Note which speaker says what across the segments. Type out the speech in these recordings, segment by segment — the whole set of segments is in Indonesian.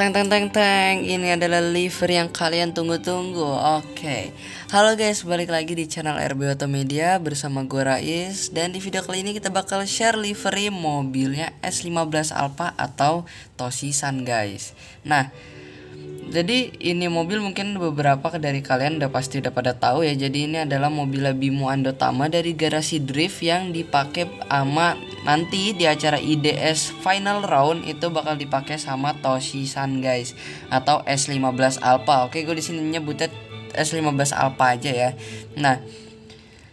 Speaker 1: Teng teng teng teng. Ini adalah liver yang kalian tunggu-tunggu. Oke. Halo guys balik lagi di channel RB Auto Media Bersama gue Rais. Dan di video kali ini kita bakal share livery mobilnya S15 Alpha atau Tosisan guys. Nah jadi ini mobil mungkin beberapa dari kalian udah pasti udah pada tahu ya. Jadi ini adalah mobil Bimo Andotama dari garasi drift yang dipakai sama nanti di acara IDS Final Round itu bakal dipakai sama Toshi San guys atau S15 Alpha. Oke, gue di sini nyebutnya S15 Alpha aja ya. Nah,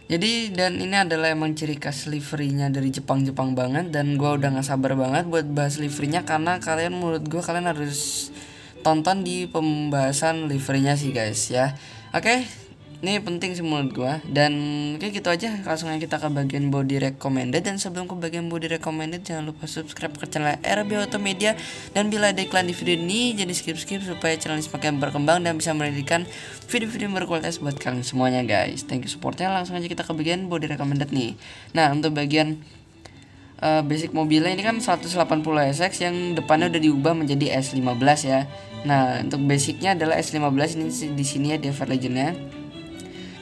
Speaker 1: jadi dan ini adalah emang ciri khas liverynya dari Jepang-Jepang banget dan gue udah gak sabar banget buat bahas liverynya karena kalian menurut gue kalian harus tonton di pembahasan liverynya sih guys ya. Oke ini penting sih menurut gua. Dan oke gitu aja. Langsung aja kita ke bagian body recommended. Dan sebelum ke bagian body recommended jangan lupa subscribe ke channel RB Auto Media. Dan bila ada iklan di video ini jadi skip skip supaya channel ini semakin berkembang dan bisa menjadikan video-video berkualitas buat kalian semuanya guys. Thank you supportnya. Langsung aja kita ke bagian body recommended nih. Nah untuk bagian uh, basic mobilnya ini kan 180 SX yang depannya udah diubah menjadi S15 ya. Nah, untuk basicnya adalah S15 ini di sini ya di Legendnya.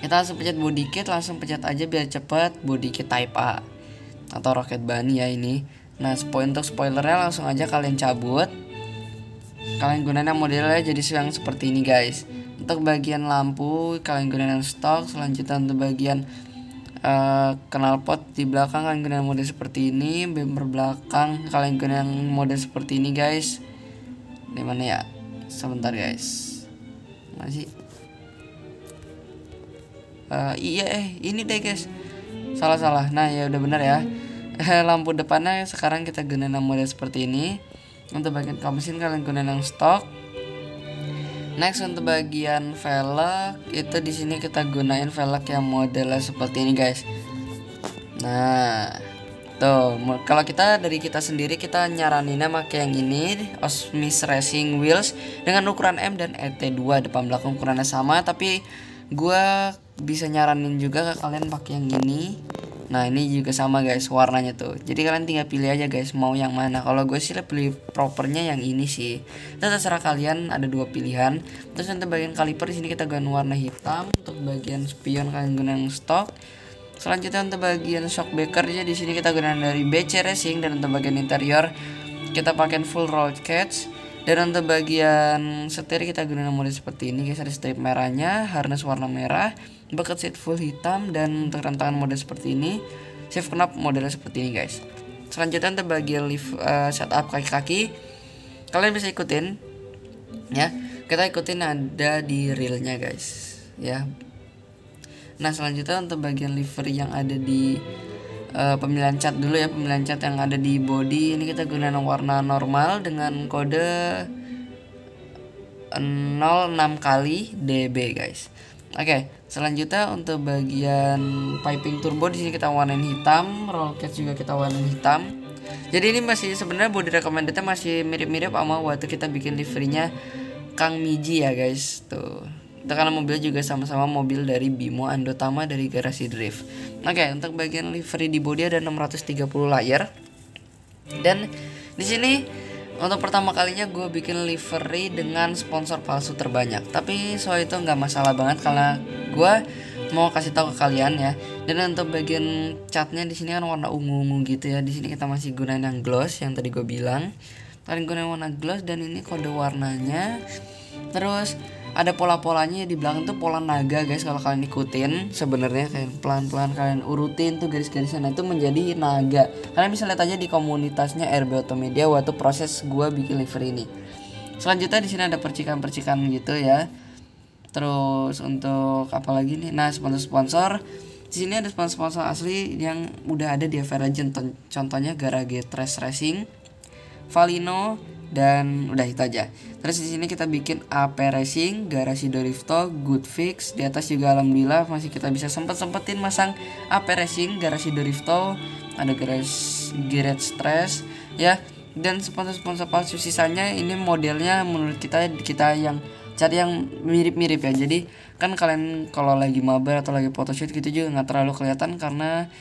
Speaker 1: Kita langsung pencet body kit, langsung pencet aja biar cepet body kit type A atau rocket bunny ya ini. Nah, spoil untuk spoilernya langsung aja kalian cabut. Kalian gunakan modelnya jadi yang seperti ini guys. Untuk bagian lampu kalian gunakan stok, selanjutnya untuk bagian uh, knalpot di belakang kalian gunakan mode seperti ini bumper belakang kalian gunakan mode seperti ini guys. Di mana ya? Sebentar guys. Masih uh, iya eh ini deh guys. Salah salah nah ya udah benar ya. Lampu depannya sekarang kita gunakan mode seperti ini. Untuk bagian mesin kalian gunakan stok Next untuk bagian velg itu di sini kita gunain velg yang modelnya seperti ini guys. Nah, tuh kalau kita dari kita sendiri kita nyaraninnya pakai yang ini Osmis Racing Wheels dengan ukuran M dan ET2 depan belakang ukurannya sama tapi gue bisa nyaranin juga ke kalian pakai yang ini Nah ini juga sama guys warnanya tuh. Jadi kalian tinggal pilih aja guys mau yang mana. Kalau gue sih pilih propernya yang ini sih. Itu terserah kalian ada dua pilihan. Terus untuk bagian kaliper di sini kita gunakan warna hitam Untuk bagian spion kalian gunakan stok. Selanjutnya untuk bagian shock breakernya di sini kita gunakan dari BC Racing dan untuk bagian interior kita pakai full roll cage dan untuk bagian setir kita gunakan mode seperti ini guys. Ada strip merahnya harness warna merah bucket seat full hitam dan untuk rem model seperti ini shift knob modelnya seperti ini guys. Selanjutnya untuk bagian lift uh, setup kaki-kaki kalian bisa ikutin ya. Kita ikutin ada di reelnya guys ya. Nah selanjutnya untuk bagian livery yang ada di uh, pemilihan cat dulu ya pemilihan cat yang ada di body ini kita gunakan warna normal dengan kode 06 kali dB guys Oke, selanjutnya untuk bagian piping turbo di sini kita warnain hitam, roll cage juga kita warnain hitam. Jadi ini masih sebenarnya body recommendednya masih mirip-mirip sama waktu kita bikin liverynya Kang Miji ya guys. Tuh. Karena mobil juga sama-sama mobil dari Bimo Andotama dari garasi drift. Oke, untuk bagian livery di body ada 630 layar. Dan di sini untuk pertama kalinya gue bikin livery dengan sponsor palsu terbanyak. Tapi soal itu nggak masalah banget karena gue mau kasih tahu ke kalian ya. Dan untuk bagian catnya di sini kan warna ungu-ungu gitu ya. Di sini kita masih gunain yang gloss yang tadi gue bilang. Kalian gunain warna gloss dan ini kode warnanya. Terus ada pola-polanya di belakang tuh pola naga guys kalau kalian ikutin. Sebenarnya kayak pelan-pelan kalian urutin tuh garis-garisnya itu menjadi naga. Kalian bisa lihat aja di komunitasnya RB Media waktu proses gua bikin liver ini. Selanjutnya di sini ada percikan-percikan gitu ya. Terus untuk apa lagi nih? Nah sponsor-sponsor. Di sini ada sponsor-sponsor asli yang udah ada di Everagent contohnya Garage Trash Racing Valino dan udah itu aja. Terus di sini kita bikin AP Racing, Garasi Dorifto, Good Fix. Di atas juga alhamdulillah masih kita bisa sempet-sempetin masang AP Racing, Garasi Dorifto, ada Garage Garage Stress ya. Dan sponsor-sponsor palsu sisanya ini modelnya menurut kita kita yang cari yang mirip-mirip ya. Jadi kan kalian kalau lagi mabar atau lagi photoshoot gitu juga nggak terlalu kelihatan karena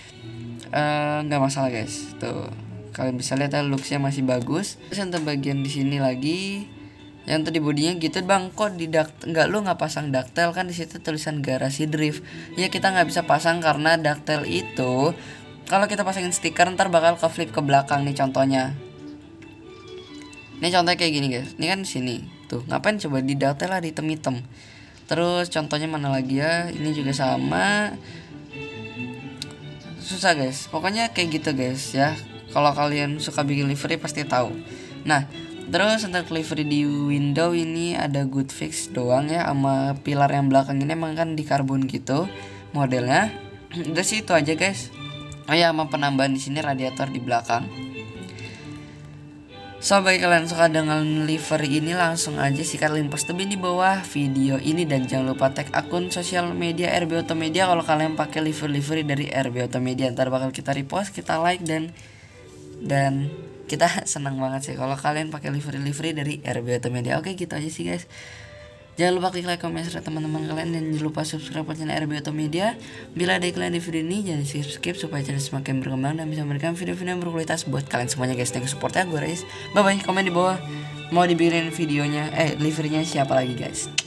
Speaker 1: eh, nggak uh, masalah guys. Tuh kalian bisa lihat ya looksnya masih bagus terus untuk bagian di sini lagi yang tadi bodinya gitu bang kok di nggak lu nggak pasang daktel kan di situ tulisan garasi drift. Ya kita nggak bisa pasang karena daktel itu kalau kita pasangin stiker ntar bakal ke flip ke belakang nih contohnya. Ini contohnya kayak gini guys. Ini kan sini. Tuh ngapain coba di daktel lah di hitam terus contohnya mana lagi ya? Ini juga sama. Susah guys. Pokoknya kayak gitu guys ya kalau kalian suka bikin livery pasti tahu nah Terus untuk livery di window ini ada good fix doang ya sama pilar yang belakang ini emang kan di karbon gitu modelnya. Udah sih itu aja guys. Oh ya sama penambahan di sini radiator di belakang. So bagi kalian suka dengan livery ini langsung aja sikat link post di bawah video ini dan jangan lupa tag akun sosial media RB Auto Media kalau kalian pakai livery livery dari RB Auto Media ntar bakal kita repost kita like dan dan kita senang banget sih kalau kalian pakai livery livery dari RB Auto Media. Oke gitu aja sih guys. Jangan lupa klik like, komen, serta teman-teman kalian. Dan jangan lupa subscribe channel RB Auto Media. Bila ada iklan di video ini jangan skip skip supaya channel semakin berkembang Dan bisa memberikan video-video yang berkualitas buat kalian semuanya guys. Thank you supportnya gue Reis Bye bye komen di bawah. Mau dibikinin videonya Eh liverynya siapa lagi guys